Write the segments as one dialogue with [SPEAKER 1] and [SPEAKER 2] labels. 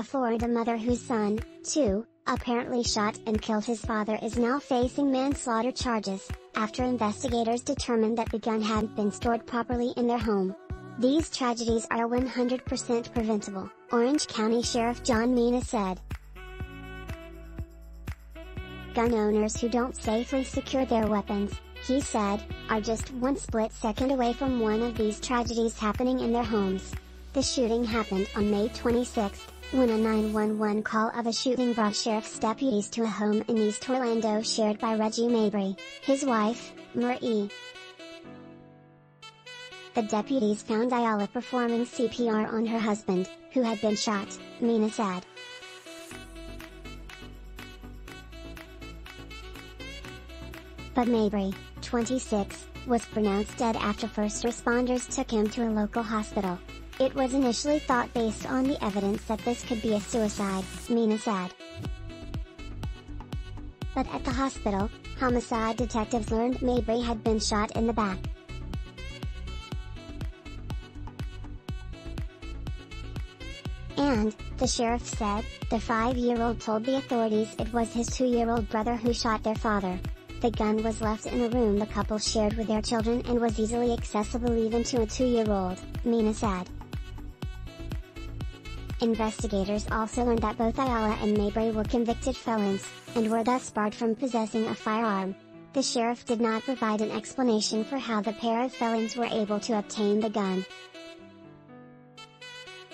[SPEAKER 1] A Florida mother whose son, too, apparently shot and killed his father is now facing manslaughter charges, after investigators determined that the gun hadn't been stored properly in their home. These tragedies are 100% preventable, Orange County Sheriff John Mina said. Gun owners who don't safely secure their weapons, he said, are just one split second away from one of these tragedies happening in their homes. The shooting happened on May 26, when a 911 call of a shooting brought sheriff's deputies to a home in East Orlando shared by Reggie Mabry, his wife, Marie. The deputies found Ayala performing CPR on her husband, who had been shot, Mina said. But Mabry, 26, was pronounced dead after first responders took him to a local hospital. It was initially thought based on the evidence that this could be a suicide, Mina said. But at the hospital, homicide detectives learned Mabry had been shot in the back. And, the sheriff said, the five-year-old told the authorities it was his two-year-old brother who shot their father. The gun was left in a room the couple shared with their children and was easily accessible even to a two-year-old, Mina said. Investigators also learned that both Ayala and Mabry were convicted felons, and were thus barred from possessing a firearm. The sheriff did not provide an explanation for how the pair of felons were able to obtain the gun.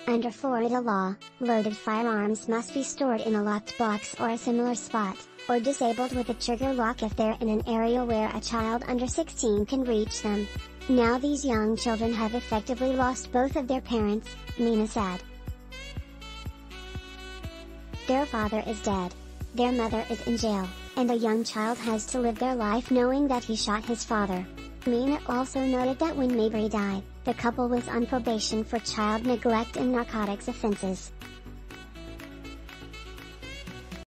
[SPEAKER 1] Under Florida law, loaded firearms must be stored in a locked box or a similar spot, or disabled with a trigger lock if they're in an area where a child under 16 can reach them. Now these young children have effectively lost both of their parents, Mina said. Their father is dead. Their mother is in jail, and a young child has to live their life knowing that he shot his father. Mina also noted that when Mabry died, the couple was on probation for child neglect and narcotics offenses.